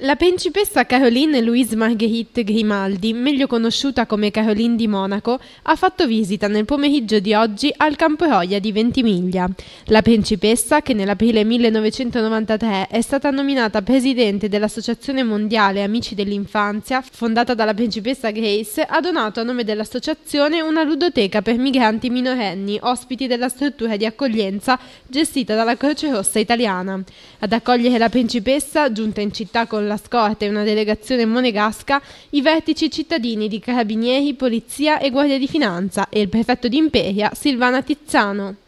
La principessa Caroline Louise Marguerite Grimaldi, meglio conosciuta come Caroline di Monaco, ha fatto visita nel pomeriggio di oggi al Campo Roia di Ventimiglia. La principessa, che nell'aprile 1993 è stata nominata presidente dell'Associazione Mondiale Amici dell'Infanzia, fondata dalla principessa Grace, ha donato a nome dell'associazione una ludoteca per migranti minorenni, ospiti della struttura di accoglienza gestita dalla Croce Rossa italiana. Ad accogliere la principessa, giunta in città la scorta e una delegazione monegasca i vertici cittadini di carabinieri, polizia e guardia di finanza e il prefetto di Imperia Silvana Tizzano.